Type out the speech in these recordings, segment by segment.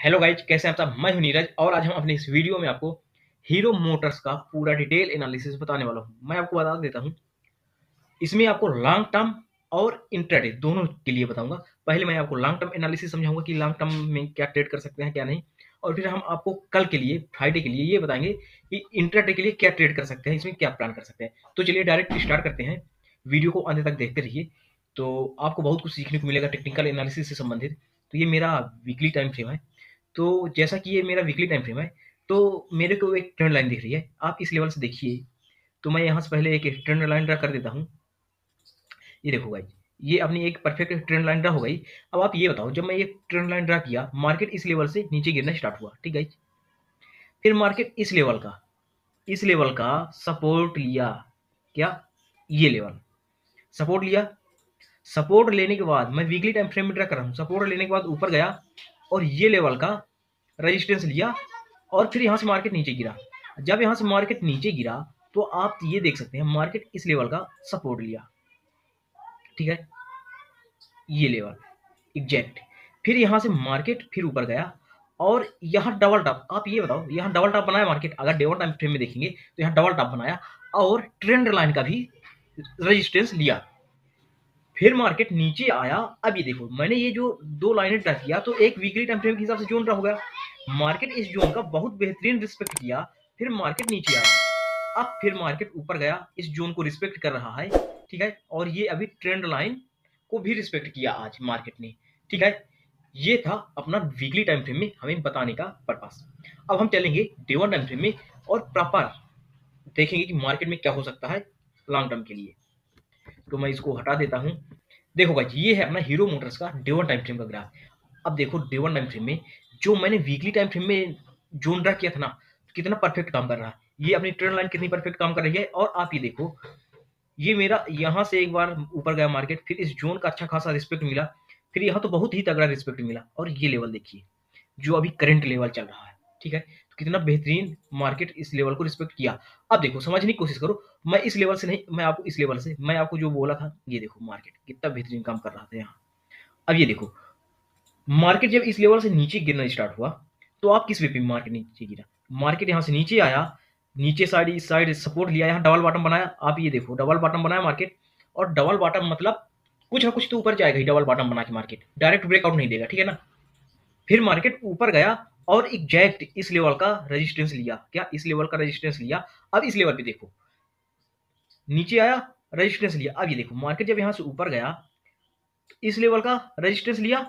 Hello guys कैसे हैं आप सब? मैं हूँ नीरज और आज हम अपने इस वीडियो में आपको हीरो मोटर्स का पूरा डिटेल एनालिसिस बताने वाला हूँ। मैं आपको बता देता हूँ। इसमें आपको लॉन्ग टर्म और इंट्राडे दोनों के लिए बताऊँगा। पहले मैं आपको लॉन्ग टर्म एनालिसिस समझाऊँगा कि लॉन्ग टर्म में क्या ट्रेड कर सकते हैं, क्या नहीं। और फिर हम आपको कल के लिए फ्राइडे के लिए ये बताएँगे कि इंट्राडे के लिए क्या ट्रेड कर सकते हैं, इसमें क्या प्लान कर सकते हैं। तो चलिए डायरेक्ट स्टार्ट करते हैं। वीडियो को अंत तक देखते रहिए। तो आपको बहुत कुछ सीखने को मिलेगा टेक्निकल एनालिसिस से संबंधित। तो ये मेरा वीकली टाइम फ्रेम है। तो जैसा कि ये मेरा वीकली टाइम फ्रेम है तो मेरे को एक ट्रेंड लाइन दिख रही है। आप इस लेवल से देखिए। तो मैं यहाँ से पहले एक ट्रेंड लाइन ड्रा कर देता हूँ। ये देखो भाई ये अपनी एक परफेक्ट ट्रेंड लाइन ड्रा हो गई। अब आप ये बताओ, जब मैं ये ट्रेंड लाइन ड्रा किया मार्केट इस लेवल से नीचे गिरना स्टार्ट हुआ, ठीक है फिर मार्केट इस लेवल का, इस लेवल का सपोर्ट लिया। क्या? ये लेवल सपोर्ट लिया। सपोर्ट लेने के बाद, मैं वीकली टाइम फ्रेम में ड्रा कर रहा हूँ। सपोर्ट लेने के बाद ऊपर गया। और ये लेवल का रेजिस्टेंस लिया और फिर यहाँ से मार्केट नीचे गिरा। जब यहाँ से मार्केट नीचे गिरा तो आप ये देख सकते हैं मार्केट इस लेवल का सपोर्ट लिया। ठीक है? ये लेवल एग्जैक्ट फिर यहाँ से मार्केट फिर ऊपर गया और यहाँ डबल टॉप आप ये बताओ, यहाँ डबल टॉप बनाया मार्केट अगर डबल टाइम फ्रेम में देखेंगे तो यहाँ डबल टॉप बनाया और ट्रेंड लाइन का भी रेजिस्टेंस लिया। फिर मार्केट नीचे आया। अब ये देखो, मैंने ये जो दो लाइनें ड्रा किया तो एक वीकली टाइम फ्रेम के हिसाब से जोन ड्रा हो गया मार्केट इस जोन का बहुत बेहतरीन रिस्पेक्ट किया, फिर मार्केट नीचे आया। अब फिर मार्केट ऊपर गया, इस जोन को रिस्पेक्ट कर रहा है, ठीक है? और ये अभी ट्रेंड लाइन को भी रिस्पेक्ट किया आज मार्केट ने, ठीक है? ये था अपना वीकली टाइम फ्रेम में हमें बताने का पर्पस अब हम चलेंगे डे वन टाइम फ्रेम में और प्रॉपर देखेंगे कि मार्केट में क्या हो सकता है लॉन्ग टर्म के लिए। तो मैं इसको हटा देता हूँ। देखो भाई ये है अपना हीरो मोटर्स का डे वन टाइम फ्रेम का ग्राफ अब देखो डे वन टाइम फ्रेम में जो मैंने वीकली टाइम फ्रेम में जोन ड्रा किया था ना, कितना परफेक्ट काम कर रहा है। ये अपनी ट्रेंड लाइन कितनी परफेक्ट काम कर रही है और आप ये देखो, ये मेरा यहाँ से एक बार ऊपर गया मार्केट फिर इस जोन का अच्छा खासा रिस्पेक्ट मिला, फिर यहाँ तो बहुत ही तगड़ा रिस्पेक्ट मिला। और ये लेवल देखिए, जो अभी करंट लेवल चल रहा है, ठीक है? कितना बेहतरीन मार्केट इस लेवल को रिस्पेक्ट किया। अब देखो, समझने की कोशिश करो, मैं इस लेवल से नहीं, मैं आपको इस लेवल से, मैं आपको जो बोला था, ये देखो मार्केट कितना बेहतरीन काम कर रहा था यहाँ। अब ये देखो मार्केट जब इस लेवल से नीचे गिरना स्टार्ट हुआ तो आप किस वे पे मार्केट नीचे गिरा? मार्केट यहाँ से नीचे आया, नीचे साइड इस साइड सपोर्ट लिया, यहाँ डबल बॉटम बनाया। आप ये देखो डबल बॉटम बनाया मार्केट और डबल बॉटम मतलब कुछ ना कुछ तो ऊपर जाएगा ही डबल बॉटम बना के मार्केट डायरेक्ट ब्रेकआउट नहीं देगा, ठीक है ना? फिर मार्केट ऊपर गया और एग्जैक्ट इस लेवल का रेजिस्टेंस लिया। क्या इस लेवल का रेजिस्टेंस लिया? अब इस लेवल पे देखो। नीचे आया रेजिस्टेंस लिया। अब ये देखो मार्केट जब यहाँ से ऊपर गया, इस लेवल का रेजिस्टेंस लिया,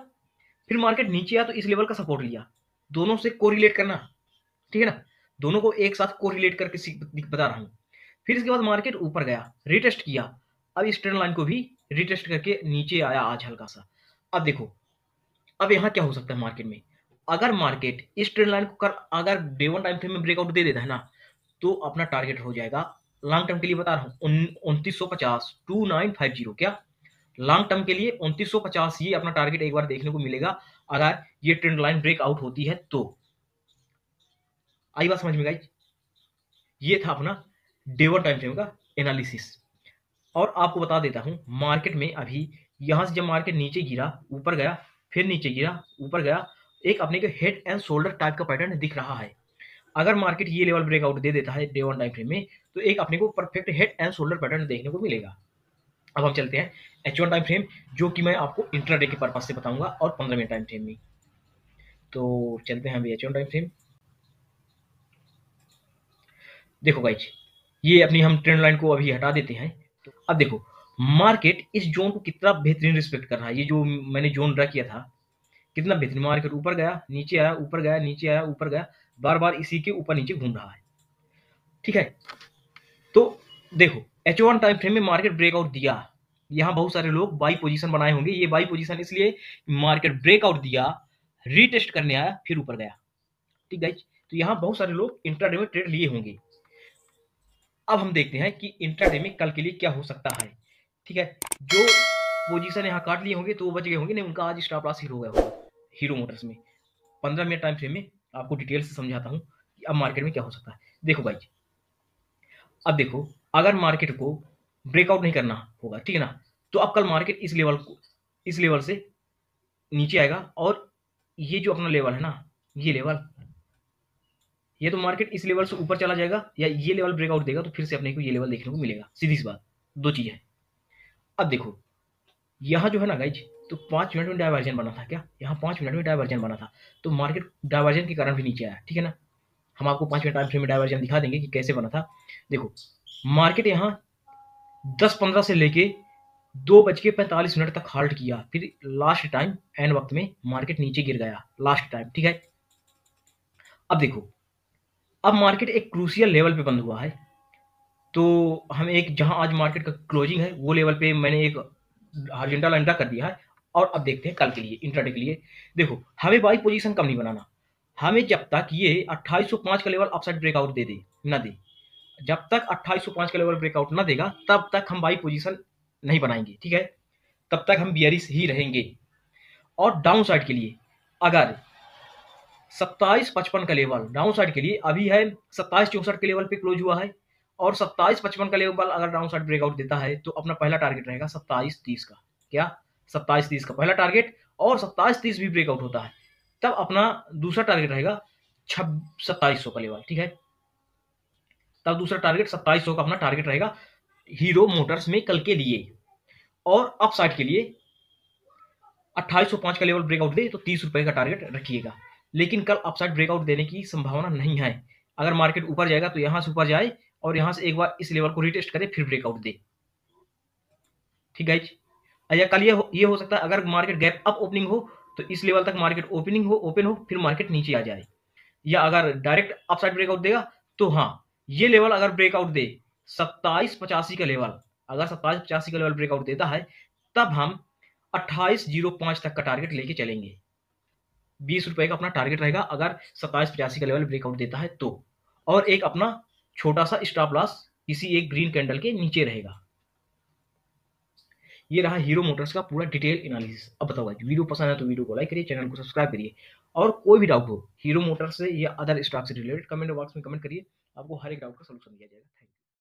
फिर मार्केट नीचे आया तो इस लेवल का सपोर्ट लिया। दोनों से कोरिलेट करना, ठीक है ना? दोनों को एक साथ कोरिलेट करके बता रहा हूँ। फिर इसके बाद मार्केट ऊपर गया रिटेस्ट किया। अब इस ट्रेंड लाइन को भी रिटेस्ट करके नीचे आया आज हल्का सा। अब देखो, अब यहाँ क्या हो सकता है मार्केट में? अगर मार्केट इस ट्रेंड लाइन को कर, अगर डे वन टाइम फ्रेम में ब्रेकआउट दे देता है ना तो अपना टारगेट हो जाएगा लॉन्ग टर्म के लिए बता रहा हूँ उनतीस सौ पचास टू नाइन फाइव ज़ीरो क्या? लॉन्ग टर्म के लिए उनतीस सौ पचास ये अपना टारगेट एक बार देखने को मिलेगा, अगर ये ट्रेंड लाइन ब्रेकआउट होती है तो। आई बात समझ में गाइज़ ये था अपना डे वन टाइम फ्रेम का एनालिसिस और आपको बता देता हूँ मार्केट में अभी यहाँ से जब मार्केट नीचे गिरा, ऊपर गया, फिर नीचे गिरा, ऊपर गया एक अपने को हेड एंड शोल्डर टाइप का पैटर्न दिख रहा है। अगर मार्केट ये लेवल ब्रेकआउट दे देता है डे वन टाइम फ्रेम में तो एक अपने को perfect head and shoulder pattern देखने को मिलेगा। अब हम चलते हैं एच वन टाइम फ्रेम जो कि मैं आपको इंट्राडे के पर्पज से बताऊँगा और पंद्रह मिनट टाइम फ्रेम में। तो चलते हैं अभी एच वन टाइम फ्रेम देखो गाइज़ ये अपनी हम ट्रेंड लाइन को अभी हटा देते हैं। तो अब देखो मार्केट इस जोन को कितना बेहतरीन रिस्पेक्ट कर रहा है। ये जो मैंने जोन ड्रा किया था कितना बेहतरीन मार्केट ऊपर गया, नीचे आया, ऊपर गया, नीचे आया, ऊपर गया बार बार इसी के ऊपर नीचे घूम रहा है। ठीक है? तो देखो एच वन टाइम फ्रेम में मार्केट ब्रेकआउट दिया। यहाँ बहुत सारे लोग बाई पोजीशन बनाए होंगे। ये बाई पोजीशन इसलिए मार्केट ब्रेकआउट दिया रीटेस्ट करने आया, फिर ऊपर गया। ठीक है तो यहाँ बहुत सारे लोग इंट्राडे में ट्रेड लिए होंगे। अब हम देखते हैं कि इंट्राडे में कल के लिए क्या हो सकता है। ठीक है? जो पोजीशन यहाँ काट लिए होंगे तो वो बच गए होंगे, नहीं, उनका आज स्टॉप लॉस हो गया होगा। हीरो मोटर्स में। पंद्रह मिनट टाइम फ्रेम में आपको डिटेल से समझाता हूँ कि अब मार्केट में क्या हो सकता है। देखो भाई, अब देखो, अगर मार्केट को ब्रेकआउट नहीं करना होगा, ठीक है ना? तो अब कल मार्केट इस लेवल को, इस लेवल से नीचे आएगा और ये जो अपना लेवल है ना, ये लेवल ये तो मार्केट इस लेवल से ऊपर चला जाएगा या ये लेवल ब्रेकआउट देगा तो फिर से अपने को ये लेवल देखने को मिलेगा। सीधी सी बात, दो चीज़। है अब देखो, यहाँ जो है ना गाइज़ तो पाँच मिनट में डाइवर्जन बना था क्या? यहाँ पाँच मिनट में डाइवर्जन बना था। तो मार्केट डाइवर्जन के कारण भी नीचे आया, ठीक है ना? हम आपको पाँच मिनट टाइम फ्रेम में डाइवर्जन दिखा देंगे कि कैसे बना था। देखो मार्केट यहाँ दस पंद्रह से लेके दो बज के पैंतालीस मिनट तक हाल्ट किया, फिर लास्ट टाइम एंड वक्त में मार्केट नीचे गिर गया लास्ट टाइम ठीक है? अब देखो, अब मार्केट एक क्रूसियल लेवल पे बंद हुआ है। तो हम एक, जहाँ आज मार्केट का क्लोजिंग है, वो लेवल पे मैंने एक हार्जेंटल एंटर कर दिया है। और अब देखते हैं कल के लिए इंट्राडे के लिए। देखो, हमें बाई पोजीशन कम नहीं बनाना। हमें जब तक ये 2805 का लेवल अपसाइड ब्रेकआउट दे दे, ना दे। जब तक 2805 का लेवल ब्रेकआउट ना देगा, तब तक हम बाई पोजीशन नहीं बनाएँगे, ठीक है? तब तक हम बियरिस ही रहेंगे। और डाउन साइड के लिए, अगर सत्ताईस पचपन का लेवल डाउन साइड के लिए, अभी है सत्ताईस चौसठ के लेवल पे क्लोज हुआ है। और सत्ताईस पचपन का लेवल अगर डाउन साइड ब्रेकआउट देता है तो अपना पहला टारगेट रहेगा सत्ताईस तीस का। क्या? सत्ताईस तीस का पहला टारगेट और सत्ताईस तीस भी ब्रेकआउट होता है। तब अपना दूसरा टारगेट रहेगा छब, सत्ताईस का लेवल ठीक है? तब दूसरा टारगेट सत्ताईस का अपना टारगेट रहेगा हीरो मोटर्स में कल के लिए। और अप साइड के लिए 2805 का लेवल ब्रेकआउट दे तो तीस रुपए का टारगेट रखिएगा। लेकिन कल अपसाइड ब्रेकआउट देने की संभावना नहीं है। अगर मार्केट ऊपर जाएगा तो यहाँ से ऊपर जाए और यहाँ से एक बार इस लेवल को रिटेस्ट करे, फिर ब्रेकआउट दे। ठीक है? या कल ये ये हो सकता है, अगर मार्केट गैप अप ओपनिंग हो तो इस लेवल तक मार्केट ओपनिंग हो ओपन हो, फिर मार्केट नीचे आ जाए। या अगर डायरेक्ट अपसाइड ब्रेकआउट देगा तो हाँ ये लेवल अगर ब्रेकआउट दे, सत्ताईस पचासी का लेवल अगर सत्ताईस पचासी का लेवल ब्रेकआउट देता है, तब हम अट्ठाईस ज़ीरो पाँच तक का टारगेट लेके चलेंगे। बीस रुपए का अपना टारगेट रहेगा, अगर सत्ताईस पचासी का लेवल ब्रेकआउट देता है तो। और एक अपना छोटा सा स्टॉप लॉस किसी एक ग्रीन कैंडल के नीचे रहेगा। ये रहा हीरो मोटर्स का पूरा डिटेल एनालिसिस अब बताओ वीडियो पसंद है तो वीडियो को लाइक करिए चैनल को सब्सक्राइब करिए। और कोई भी डाउट हो हीरो मोटर्स से या अदर स्टॉक से रिलेटेड कमेंट बॉक्स में कमेंट करिए, आपको हर एक डाउट का सोल्यूशन दिया जाएगा। Thank you